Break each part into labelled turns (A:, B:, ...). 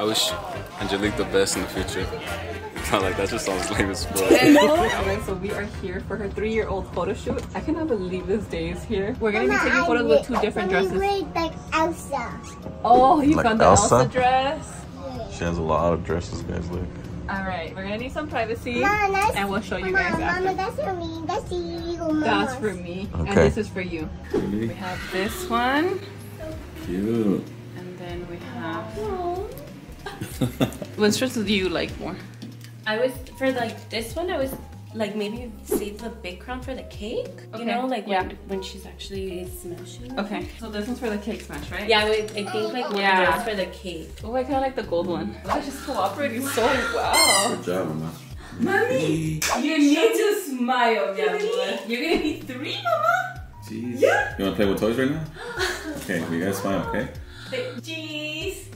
A: I wish Angelique the best in the future. It's not like that just sounds lame as fuck.
B: Okay, so we are here for her three-year-old photo shoot. I cannot believe this day is here. We're gonna be taking photos with two different dresses.
C: like Elsa.
B: Oh, you
D: Like
B: found the
D: Elsa?
B: Elsa dress.
D: She has a lot of dresses, guys. Look.
B: All right, we're gonna need some privacy,
C: Mama,
B: and we'll show you guys
C: Mama,
B: after.
C: that's for me. That's for you, Mama.
B: That's for me, and this is for you. We have this one,
D: Cute.
B: and then we have. Which dress do you like more?
E: I was for like this one. I was like maybe save the big crown for the cake.
B: Okay,
E: You know, like
B: yeah.
E: when when she's actually smashing.
B: Okay, so this one's for the cake smash, right?
E: Yeah, I, would, I think like one
B: Yeah.
E: yeah. for the cake.
B: Oh, I kind of like the gold one. Oh, she's cooperating so well.
D: Good job, Mama.
B: Mommy, you need to smile, mi amor. You're gonna be three, mama.
D: Jeez. Yeah. You want to play with toys right now? Okay, you guys smile, okay?
B: Jeez.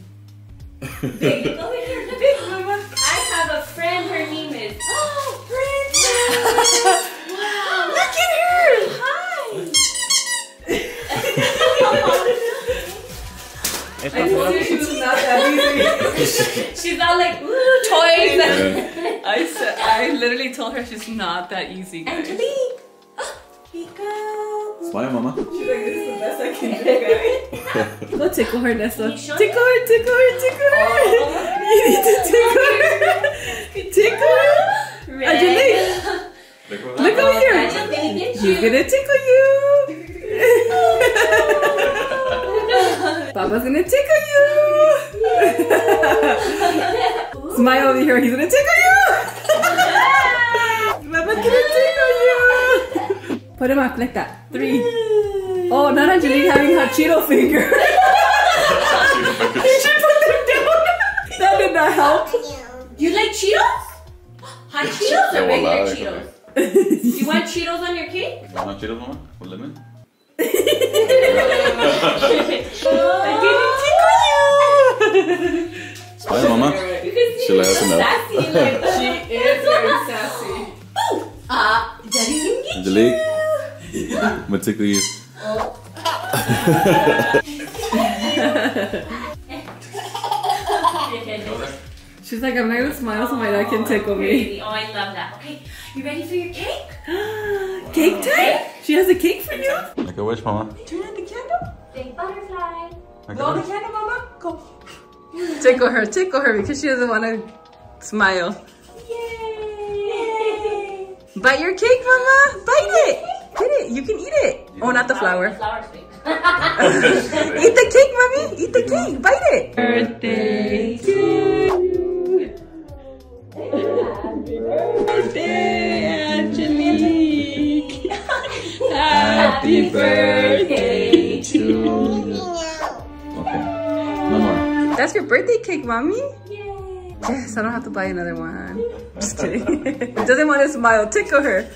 E: Big, over here, look.
B: Big mama.
E: I have a friend. Her name is Oh, Princess. wow.
B: Look at her.
E: Hi.
B: I knew she was not that easy.
E: She's not like ooh toys.
D: Yeah.
B: I said, I literally told her she's not that easy, guys.
E: Angelique. Oh,
D: Smile, Mama.
B: She's like, this is the best I can do, guys. Go tickle her, Nessa.
E: you show
B: Tickle her, tickle her, tickle her. Oh, oh, oh, you need to tickle her. Tickle her. Angelique, look over here.
E: Angelique,
B: You're gonna tickle you. Papa's gonna tickle you. Smile over here. He's gonna tickle you. Papa's gonna tickle you. Put him up like that. Three. Oh, not Angelique having her Cheeto finger. she put them down. That did not help.
E: You like Cheetos? Hot Cheetos or regular
D: I like
E: Cheetos? You want Cheetos on your cake?
D: You want Cheetos, Mama? I'm tickle you.
E: you.
B: She's like, I'm not gonna smile so my dad can tickle me.
E: Oh, I love that. Okay, you ready for your cake?
B: Cake time? She has a cake for you?
D: Make a wish, Mama.
B: Turn on the candle.
E: Big butterfly.
D: Make
B: Blow the candle, mama. Go. Tickle her, tickle her because she doesn't want to smile.
E: Yay!
B: Bite your cake, mama. Bite it. Get it. You can eat it. Oh, not the flower.
E: Flower's big.
B: Eat the cake, mommy. Eat the cake. Bite it. Birthday to you. Happy birthday, Angelique. Happy birthday to you.
D: Okay. No more.
B: That's your birthday cake, mommy.
E: Yay!
B: Yes, I don't have to buy another one. Just kidding. It doesn't want to smile. Tickle her.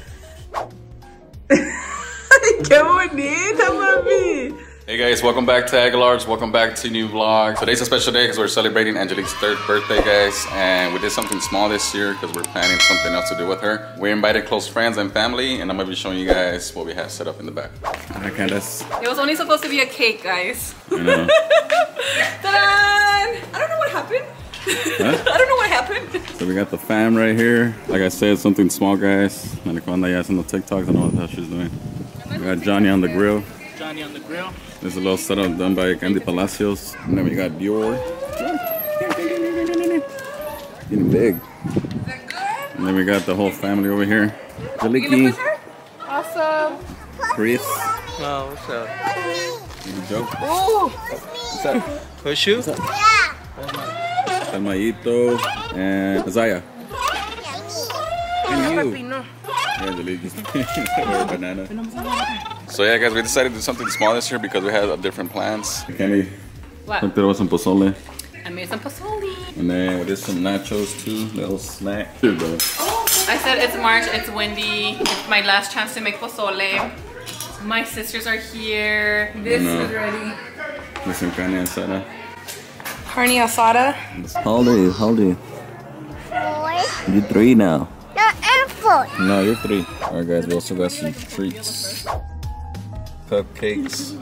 B: Qué bonita, mami.
A: Hey guys, welcome back to Aguilar's. Welcome back to new vlog. Today's a special day because we're celebrating Angelique's third birthday, guys. And we did something small this year because we're planning something else to do with her. We invited close friends and family, and I'm gonna be showing you guys what we have set up in the back.
D: Alright, Candace.
B: It was only supposed to be a cake, guys.
D: You know.
B: Ta-da! I don't know what happened. I don't know what happened.
D: So we got the fam right here. Like I said, something small, guys. And Cuando ya haciendo TikToks, I don't know what the hell she's doing. We got Johnny on the grill.
F: Johnny on the grill.
D: There's a little setup done by Candy Palacios. And then we got Dior. Getting big. And then we got the whole family over here. Jaliki,
B: Awesome.
D: Chris,
F: Oh, what's up?
D: Baby Joe,
B: Ooh.
F: Push you?
D: Almayito, and eh, Azaya. And you. Yeah, Jaliki. Banana.
A: So yeah, guys, we decided to do something small this year because we had different plans.
D: Candy,
B: What?
D: hooked it some pozole.
B: I made some pozole.
D: And then we did some nachos too, little snack. Dude, bro.
B: I said it's March, it's windy. It's my last chance to make pozole. My sisters are here. This
D: No.
B: is ready.
D: Listen, carne asada.
B: Carne asada.
D: How old are you? How old are you?
C: Four.
D: You're three now.
C: No, I'm four.
D: No, you're three. Alright guys, we also got some treats. Cupcakes.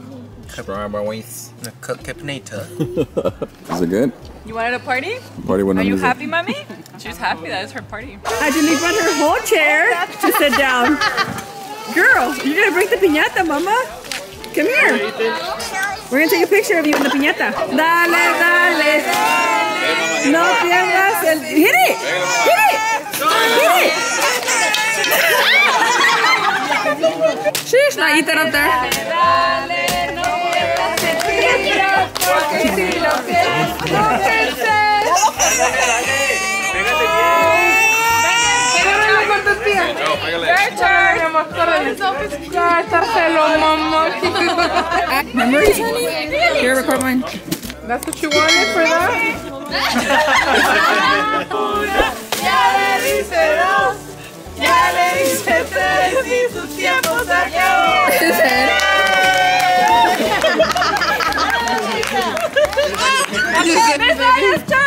F: Cabramaways. Capnata.
D: Is it good?
B: You wanted a party?
D: Party when
B: Are you
D: music.
B: happy, mommy? She's happy. that That is her party. Angelique brought her whole chair to sit down. Girl, you're gonna break the piñata, mama. Come here. We're gonna take a picture of you in the piñata. Dale, dale. No pierdas el. Hit it! Hit it! Hit it! Sheesh, not eat that up there. Memories, honey? Here, record mine.
G: That's what you wanted for that? ¡Vete, mi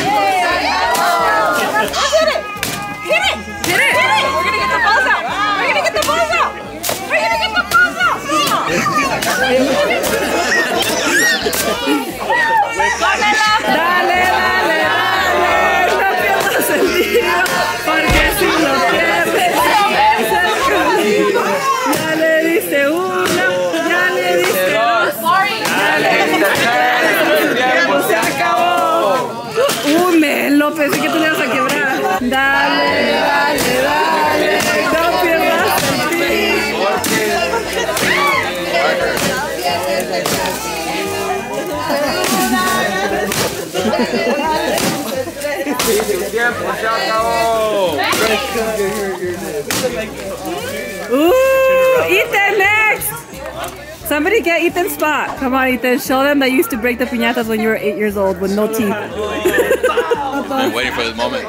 B: Ooh, Ethan, next! Somebody get Ethan's spot. Come on, Ethan. Show them that you used to break the piñatas when you were eight years old with no teeth.
H: Been waiting for this moment.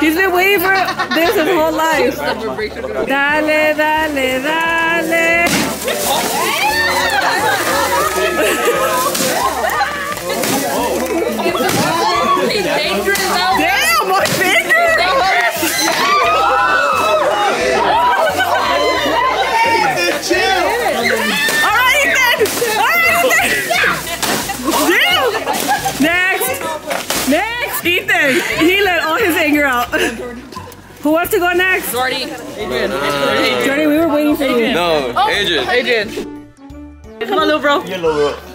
B: He's been waiting for this his whole life. Dale, dale, dale. Next! He let all his anger out. Who wants to go next? Jordy. Jordy, we were waiting for you.
H: No, oh. Adrian.
B: Adrian. Come on, little bro. Dale, dale, dale.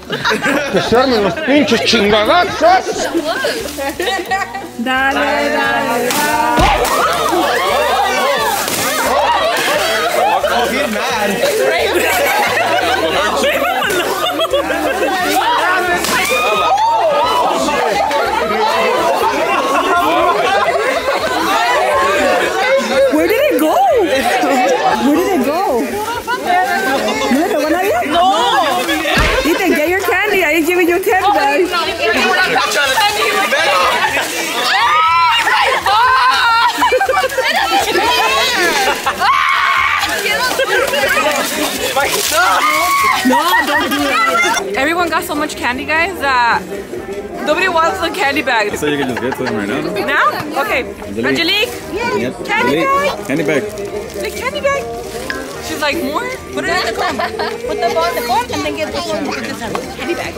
B: Where did it go? Where did it go? No, no, no, no. Ethan, get your candy. I ain't giving you a candy bag. No, don't do it. Everyone got so much candy, guys, that nobody wants the candy bag.
D: So you can just get to them right now? no?
B: Now? Okay. Angelique,
D: Yep.
B: Candy
D: Delete.
B: bag.
D: Candy bag.
B: the candy bag. She's like, more? Put it in the cone. Put the ball in the cone and then get this one. This one. Candy bag.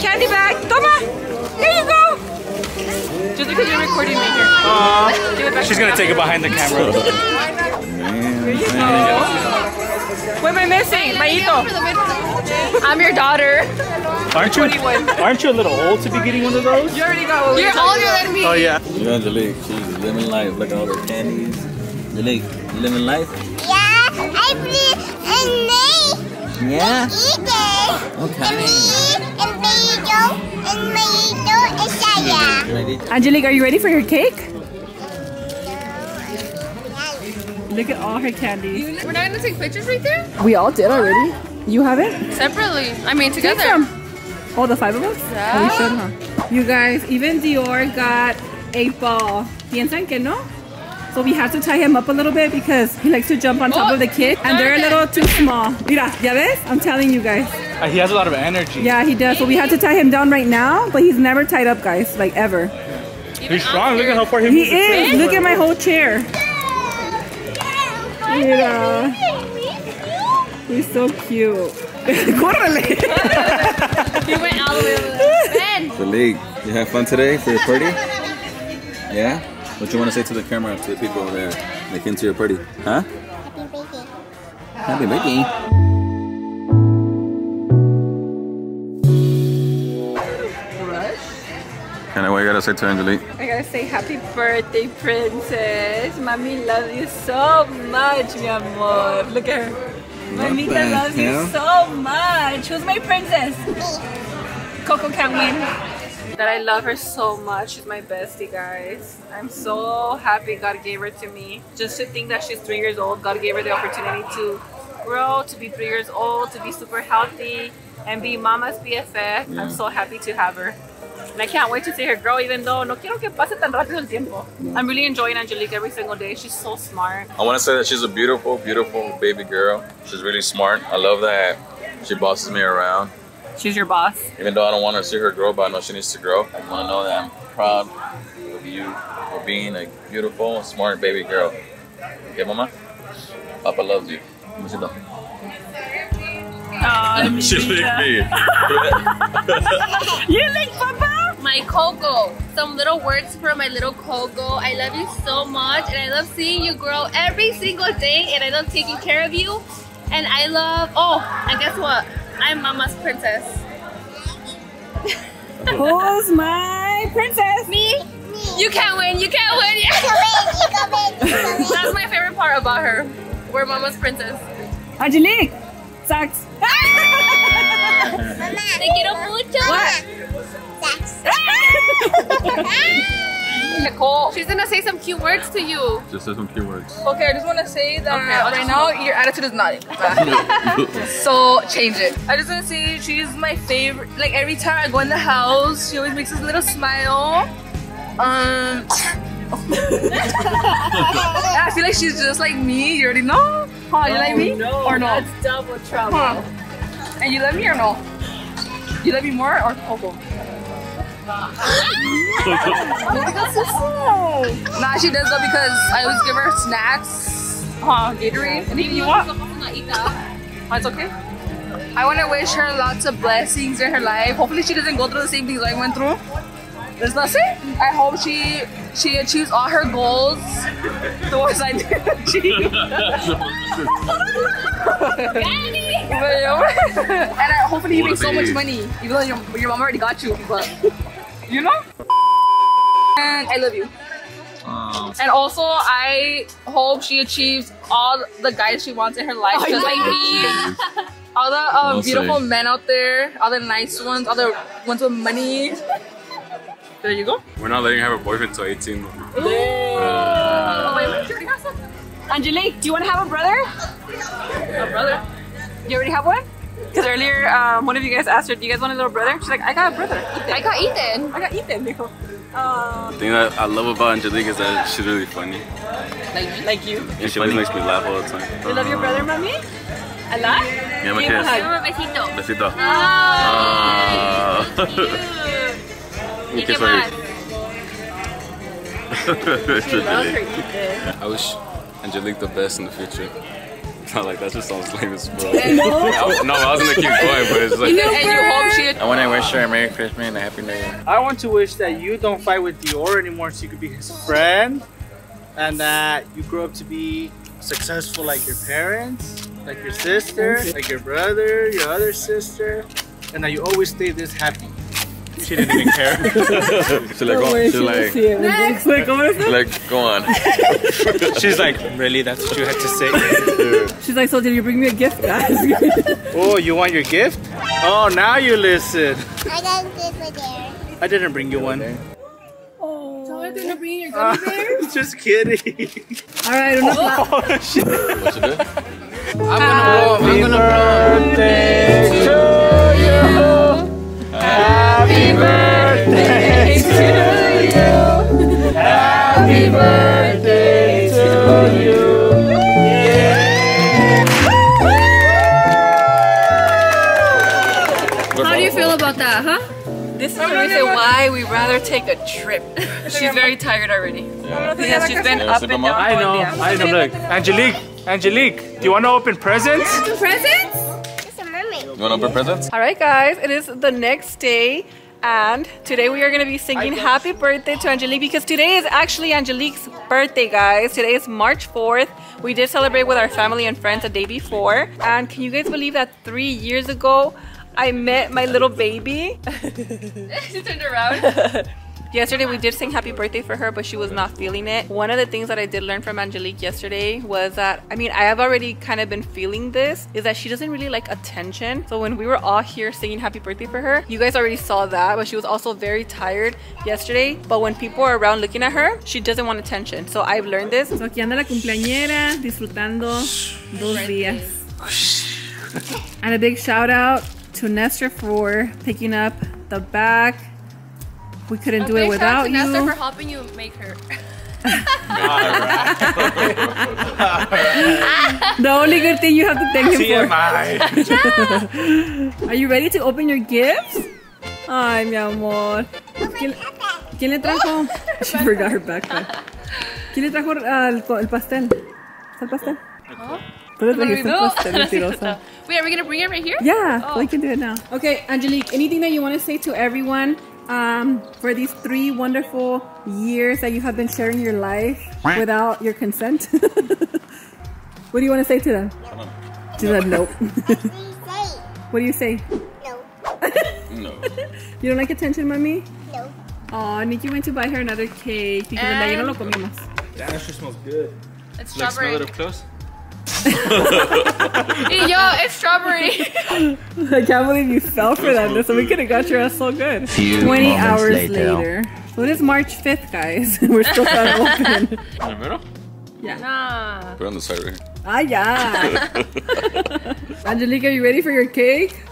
B: Candy bag. Toma. Here you go. Just because you're recording me here. Give
F: She's gonna take it behind the camera.
D: Man,
B: What am I missing? Maito. I'm your daughter.
F: Aren't you? Aren't you a little old to be getting one of those?
B: You already got what we
I: You're
B: were talking
I: older than me.
F: Oh yeah.
D: Look at Angelique. She's living life. Look at all the candies. Angelique, you living life?
C: Yeah, I believe in me.
D: Yeah.
C: Eat.
D: Okay.
C: And me, and Mayo, and Mayo, and Saya.
B: Angelique, are you ready for your cake? Look at all her candy.
I: We're not gonna take pictures right there?
B: We all did already.
G: You have it?
I: Separately. I mean,
G: Take
I: together.
G: some. All the five of us?
I: Yeah.
G: We should, huh? You guys, even Dior got a ball. Piensan que no? So we have to tie him up a little bit because he likes to jump on top
I: Oh,
G: of the kid and they're a little too small. Mira, ya ves? I'm telling you guys.
B: Uh, he has a lot of energy.
G: Yeah, he does. So we have to tie him down right now, but he's never tied up, guys, like ever.
B: He's strong. Look at how far he
G: He
B: moves. his
G: is. Look at my whole chair. Mira, he's so cute. Córrele.
I: He went all the way over there. Ben!
A: The league. You have fun today for your party? Yeah? What you want to say to the camera, to the people over there? Like into your party? Huh? Happy birthday. Happy birthday. And what you gotta say to Angelique?
G: I gotta say happy birthday, princess. Mommy loves you so much, mi amor. Look at her. Mamita
A: the
G: loves you
A: hell?
G: so much. Who's my princess? Coco can't win. That I love her so much. She's my bestie, guys. I'm so happy God gave her to me. Just to think that she's three years old, God gave her the opportunity to grow, to be three years old, to be super healthy, and be mama's BFF. I'm so happy to have her. And I can't wait to see her grow, even though no quiero que pase tan rápido el tiempo. I'm really enjoying Angelique every single day. She's so smart.
D: I want to say that she's a beautiful, beautiful baby girl. She's really smart. I love that she bosses me around.
G: She's your boss.
D: Even though I don't want to see her grow, but I know she needs to grow. I want to know that I'm proud of you for being a beautiful, smart baby girl. Okay, mama? Papa loves you. Besito. she licked me.
G: You like Papa?
I: My Coco. Some little words for my little Coco. I love you so much and I love seeing you grow every single day and I love taking care of you. And I love, oh, and guess what? I'm Mama's princess.
G: Who's my princess?
I: Me? Me. You can't win, you can't win. Yeah. That's my favorite part about her. We're Mama's princess.
G: Angelique. Sucks.
I: Te quiero mucho. Nicole, she's gonna say some cute words to you.
A: Just say some cute words.
H: Okay, I just want to say that
I: Okay,
H: right
I: just-
H: now your attitude is not bad. so change it. I just want to say she's my favorite. Like every time I go in the house, she always makes this little smile. Um, I feel like she's just like me. You already know. Huh? You like oh, me or no?
G: That's double trouble.
H: Huh? And you love me or no? You love me more or Coco? nah, she does though because I always give her snacks, huh, Gatorade, anything you want. Oh, it's okay. I want to wish her lots of blessings in her life. Hopefully, she doesn't go through the same things I went through. That's not it. I hope she she achieves all her goals. The ones I did achieve. But, yeah, and I, hopefully, you make so much money, even though your, your mom already got you. But you know. And I love you. And also, I hope she achieves all the guys she wants in her life, just like me. All the um, beautiful
A: said.
H: men out there, all the nice ones, all the ones with money. There you go.
A: We're not letting her have a boyfriend until 18.
H: Oh, wait, wait, she already.
G: Angelique, do you want to have a brother?
H: A brother.
G: You already have one? Because earlier, um, one of you guys asked her, do you guys want a little brother? She's like, I got a brother. Ethan.
I: I got Ethan.
G: I got Ethan. Dijo. Uh,
A: The thing that I love about Angelique is that she's really funny.
G: like, like you.
A: And she always makes me laugh all the time.
G: You love your brother, mommy? A lot?
A: Yeah, my
G: Give
A: kiss.
I: Give her a besito.
A: Besito.
I: Ah,
A: Ah.
I: ¿Y qué
A: Kiss
I: más?
A: her. I wish Angelique the best in the future. Not like that just sounds lame as fuck. I- no, I was gonna keep going, but it's like
H: And you hope she
B: I want to wish her a Merry Christmas and a Happy New Year.
F: I want to wish that you don't fight with Dior anymore so you could be his friend and that you grow up to be successful like your parents, like your sister, like your brother, your other sister, and that you always stay this happy. She didn't even care.
A: she's like, oh, she's like,
G: Wait, ¿cómo es?
D: Like, go on.
F: She's like, really? That's what you had to say?
G: She's like, so did you bring me a gift, guys?
F: oh, you want your gift? Oh, now you listen.
C: I got this for there.
F: I didn't bring you one. Oh.
I: Someone's gonna bring your
F: Just kidding.
G: All right, enough.
F: Oh, shit.
D: What you do?
B: I'm gonna blow him. I'm gonna blow him.
F: birthday to you. Happy birthday to you. Happy birthday to you.
I: How do you feel about that, huh?
G: This is the reason why we rather take a trip. She's very tired already. Because she's been
D: Yeah,
G: up
D: sip
G: and
D: 'em
G: down.
F: I know. I know. Look, Angelique, Angelique, do you want to open presents?
I: Presents?
C: It's a mermaid.
D: You want to open presents?
G: All right, guys, it is the next day, and today we are going to be singing happy birthday to Angelique because today is actually Angelique's birthday, guys. Today is March 4th. We did celebrate with our family and friends the day before, and can you guys believe that three years ago I met my little baby?
I: she turned around.
G: Yesterday we did sing happy birthday for her, but she was not feeling it. One of the things that I did learn from Angelique yesterday was that, I mean, I have already kind of been feeling this, is that she doesn't really like attention. So when we were all here singing happy birthday for her, you guys already saw that, but she was also very tired yesterday. But when people are around looking at her, she doesn't want attention. So I've learned this. So aquí anda la cumpleañera disfrutando dos días. And a big shout out to Nestor for picking up the bag. We couldn't do it without you.
I: Nestor for helping you make her.
G: The only good thing you have to thank him for. Are you ready to open your gifts? Ay, mi amor. ¿Quién, quién le trajo? She forgot her backpack. ¿Quién le trajo ah, el, pastel? ¿Está el pastel? Tú le trajiste el pastel, mentirosa.
I: Wait, are we gonna bring it right here?
G: Yeah,
I: Oh.
G: we can do it now. Okay, Angelique, anything that you want to say to everyone um, for these three wonderful years that you have been sharing your life without your consent? what do you want to say to them? To them, nope. What do you say?
C: no,
D: No.
G: You don't like attention, mommy?
C: no.
G: Oh, Nikki went to buy her another cake because el de ayer no lo comimos.
F: Damn, that shit smells good.
I: It's
B: Like, smell
I: strawberry.
B: it up close.
I: Hey, yo, it's strawberry.
G: I can't believe you fell for that. So we could have got your ass so good.
J: Few
G: 20 hours
J: later.
G: later. So it is March 5th, guys. We're still trying to open.
B: In the middle?
I: nah.
D: Put it on the side right here.
G: Ah, yeah. Angelique, are you ready for your cake?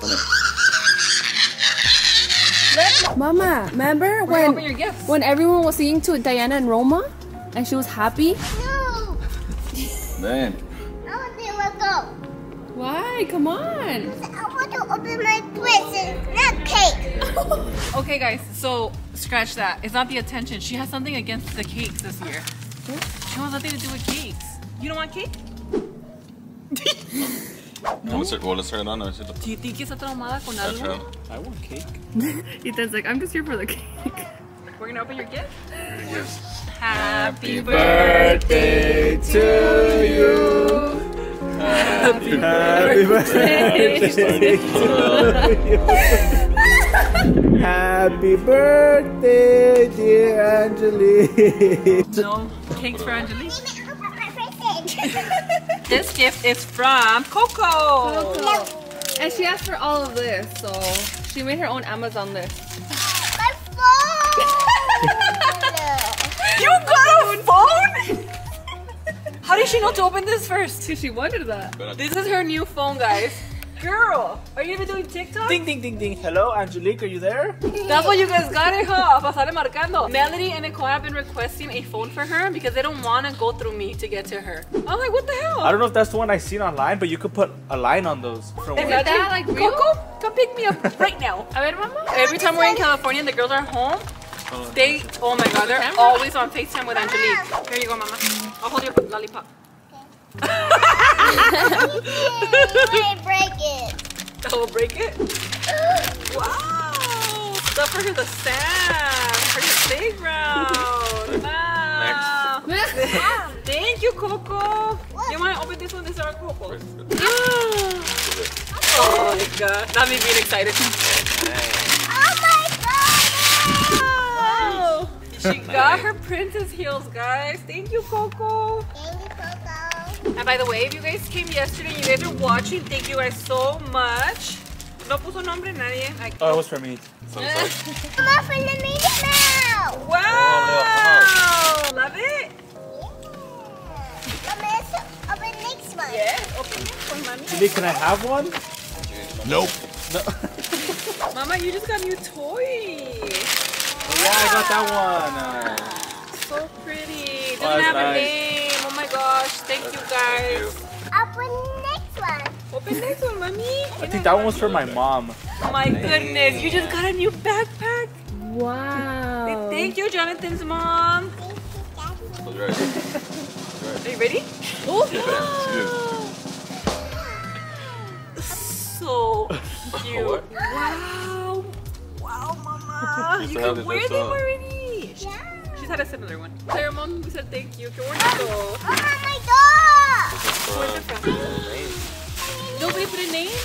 K: Mama, remember
G: Open
K: when
G: your gifts.
K: when everyone was singing to Diana and Roma, and she was happy?
C: No.
D: Man.
K: Why? Come on.
C: I want to open my present, not cake.
G: Okay, guys, so scratch that. It's not the attention. She has something against the cakes this year. She wants nothing to do with cakes. You don't want cake?
D: No. Let's, well, let's turn it on. Let's see
G: Do you think que está traumada con algo?
F: I want cake.
G: Ethan's like, I'm just here for the cake. We're gonna open your gift?
D: Yes.
G: Happy
F: Birthday to you. Happy birthday to you. Happy birthday, dear Angelique.
G: No cakes for Angelique.
C: Let me open my present.
G: This gift is from Coco.
C: no.
I: And she asked for all of this, so she made her own Amazon list.
C: My phone.
G: You got a phone? How did she know to open this first?
I: She wanted that.
G: This is her new phone, guys. Girl, are you even doing TikTok?
F: Ding, ding, ding, ding. Hello, Angelique, are you there?
G: That's what you guys got it, huh? A pasarle marcando. Melody and Nicole have been requesting a phone for her because they don't want to go through me to get to her. I'm like, what the hell?
F: I don't know if that's the one I seen online, but you could put a line on those. From
G: Is
F: where-
G: that like real? Coco, come pick me up right now.
I: A ver, mama.
G: Every time we're in California and the girls are home, oh, they, oh my god, they're always on FaceTime with Angelique. Here you go, mama. I'll hold your lollipop.
C: I break it.
G: I will break it. Wow! Stuff for the sand, for the playground. Wow. Thank you, Coco. You want to open this one? This is our Coco. oh my god. Not me being excited.
C: Oh my god.
G: Wow. She got her princess heels, guys. Thank you, Coco.
C: Thank you, Coco.
G: And by the way, if you guys came yesterday, you guys are watching, thank you guys so much. No puso nombre nadie. Like,
F: Oh, it was for me.
D: So, so,
C: Come on, from the Minnie Mouse.
G: wow! Love it?
C: Mama, let's open next one.
G: Yes, open it for
F: Really? Can I have one?
A: Nope.
G: Mama, you just got a new toy.
F: Yeah, I got that one. Uh,
G: So pretty. Doesn't
F: Oh, that's
G: have a name. Oh my gosh. Thank you guys.
C: Open next one.
G: Open next one, mommy.
F: I think that one was for my mom.
G: My goodness, you just got a new backpack.
L: Wow.
G: Thank you, Jonathan's mom.
D: Close your eyes.
G: Are you ready? So cute. Wow. Wow, mama.
D: used
G: You
D: to
G: can wear them
D: well.
G: already. She's had a similar one. Tell your mom we said thank you. Qué bonito.
C: Oh, oh my god!
G: Where's it from? Nobody put a name?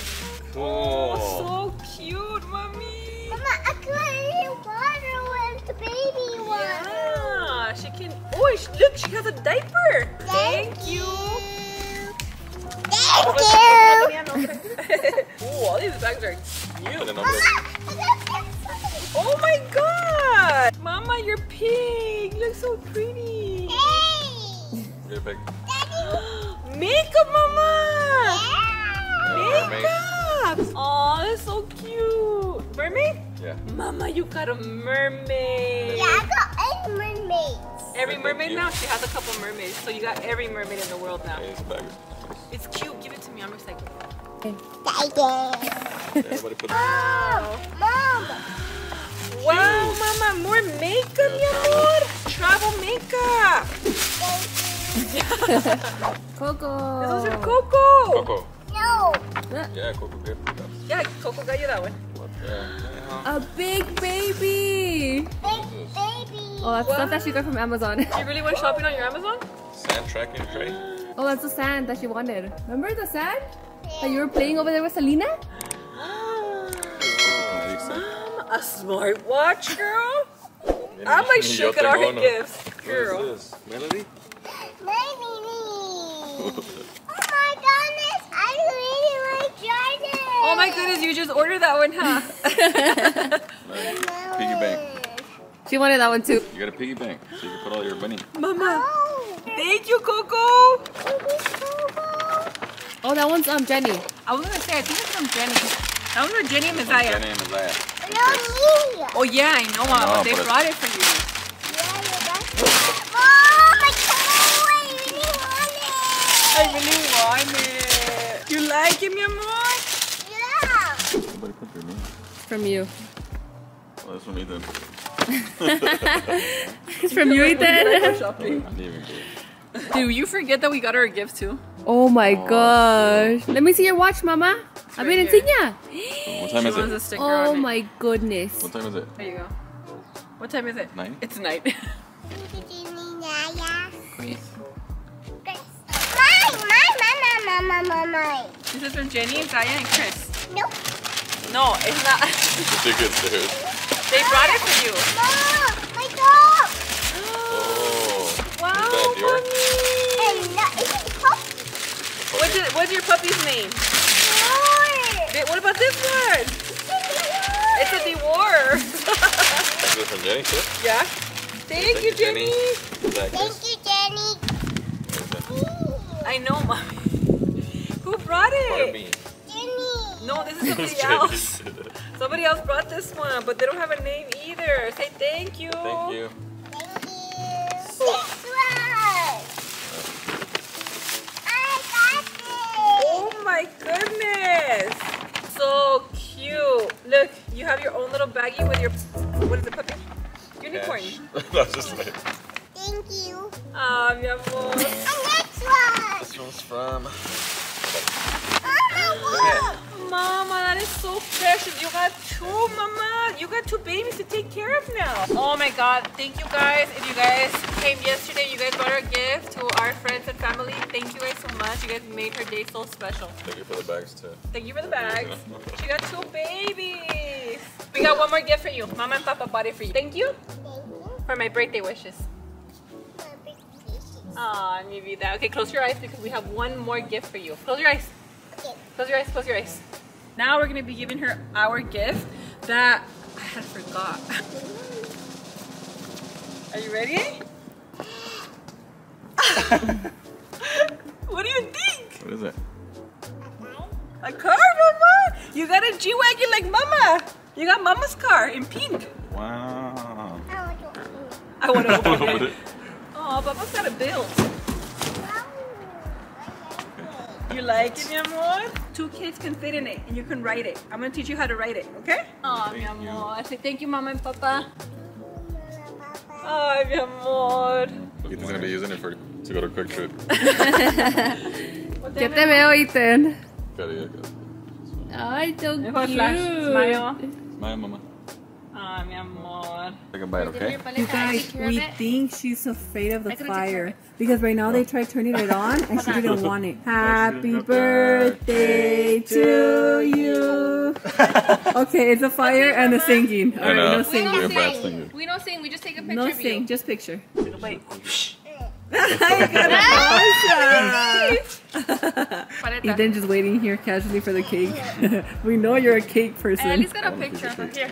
G: Oh, so cute, mommy.
C: Mama, I got water with the baby one.
G: Yeah, she can. Oh, sh- look, she has a diaper. Thank you.
C: Thank you.
G: Oh, oh, all these bags are
D: And
G: cute.
D: then
C: Mama,
G: Oh my god! Mama, you're pink. You look so pretty.
C: Hey!
D: it back.
C: Daddy.
G: Makeup, mama!
C: Yeah.
G: Makeup! Oh, that's so cute. Mermaid?
D: Yeah.
G: Mama, you got a mermaid.
C: Yeah, I got eight mermaids.
G: Every mermaid now, she has a couple mermaids. So you got every mermaid in the world now.
D: It's
G: cute. Give it to me. I'm excited.
D: Put it.
G: Wow. Oh.
C: Mom.
G: Wow, mama, more makeup, mi amor. Travel makeup.
L: Coco.
G: This was Coco.
D: Coco.
C: No.
D: Yeah, Coco good.
G: Yeah, Coco got you that one.
D: Yeah.
L: A big baby.
C: Big baby.
L: Oh, that's stuff that she got from Amazon.
G: You really went shopping on your Amazon?
D: Sand tracking tray.
L: Oh, that's the sand that she wanted. Remember the sand that you were playing over there with Selena?
G: Mom, a smartwatch, girl. I'm like
D: Yo
G: shaking all her gifts,
D: What
G: girl.
D: is this? Melody?
C: Baby. oh my goodness. I really like Jordan.
G: Oh my goodness, you just ordered that one, huh?
D: Piggy bank.
L: She wanted that one too.
D: You got a piggy bank, so you can put all your money.
G: Mama,
C: Oh,
G: thank you, Coco.
L: Oh, that one's um Jenny.
G: I was gonna say, I think it's from Jenny. That was from Jenny and Messiah.
D: Jenny and Messiah.
C: No.
G: Oh yeah, I know, Mama.
D: No,
G: they brought it for you.
C: Yeah, yeah, that's Mom, I toy. I really want it.
G: I really want it. You like it, mi amor?
C: Yeah.
D: Somebody put their name.
L: From you.
D: Oh, that's from Ethan.
L: It's from you, Ethan.
G: shopping.
D: I didn't even get it.
G: Dude, you forget that we got her a gift too.
L: Oh my oh, gosh. Let me see your watch, Mama. I
G: right
L: mean,
G: here.
D: What
L: insignia.
D: time
G: She
D: is
G: wants a sticker
L: Oh
G: on it.
L: my goodness.
D: What time is it?
G: There you go. What time is it?
D: Nine?
G: It's night. This is from Jenny, Zaya, and Chris.
C: Nope.
G: No, it's not.
D: it's a it there.
G: they brought it for you.
C: Mom, my dog.
D: Oh.
G: Wow,
D: that Dior?
G: mommy.
C: And that is a pup.
G: What's, it, what's your puppy's name?
C: Lord.
G: Wait, What about this one? It's a Dior.
D: Is it from Jenny too?
G: yeah. Thank, you, Jenny.
D: Is that
C: Thank you, Jenny.
G: I know, mommy. Who brought it?
D: Barbie.
C: Jenny.
G: No, this is somebody else. Somebody else brought this one, but they don't have a name either. Say thank you.
D: Thank you.
C: Thank you. This one. I got it.
G: Oh my goodness. So cute. Look, you have your own little baggie with your, what is it, puppy? Unicorn.
D: That's just like.
C: Thank you.
G: Ah, mi amor.
C: And next one.
D: This one's from.
C: Oh,
G: Mama, that is so precious. You got two, Mama. You got two babies to take care of now. Oh my God. Thank you guys. If you guys came yesterday, you guys brought our gift to our friends and family. Thank you guys so much. You guys made her day so special.
D: Thank you for the bags too.
G: Thank you for the bags. She got two babies. We got one more gift for you. Mama and Papa bought it for you. Thank you
C: Thank you.
G: for my birthday wishes. Aw, maybe that. Okay, close your eyes because we have one more gift for you. Close your eyes.
C: Okay.
G: Close your eyes, close your eyes. Now we're gonna be giving her our gift that I had forgot. Are you ready? what do you think?
D: What is it?
G: A car, Mama? You got a G-Wagon like Mama. You got Mama's car in pink.
C: Wow.
G: I want to open
C: Open
G: it.
C: it.
G: Oh, Papa's got a build. You like it, mi amor? Two kids can fit in it, and you can write it. I'm gonna teach you how to write it, okay?
I: Oh, mi amor. I say thank you, Mama and Papa.
G: Ay, mi amor.
D: Ethan's gonna be using it for to go to QuikTrip.
B: ¿Qué te veo, Ethan?
D: Got it, got it.
I: Ay, so cute.
G: flash. Smile.
D: Smile, mama.
G: Ay, mi amor.
D: Take a bite, okay?
B: You guys, we think she's afraid of the fire because right now they tried turning it on and she didn't want it. Oh, Happy birthday to you. Okay, it's a fire and a singing. All right, no
D: know.
I: We
B: singing.
I: don't
D: You're a bad
I: sing. We don't sing. We just take a picture
B: No
I: of
B: sing,
I: you.
B: just picture.
G: Wait.
I: Paleta.
B: Ethan just waiting here casually for the cake. we know you're a cake
I: And he's got a picture. Here.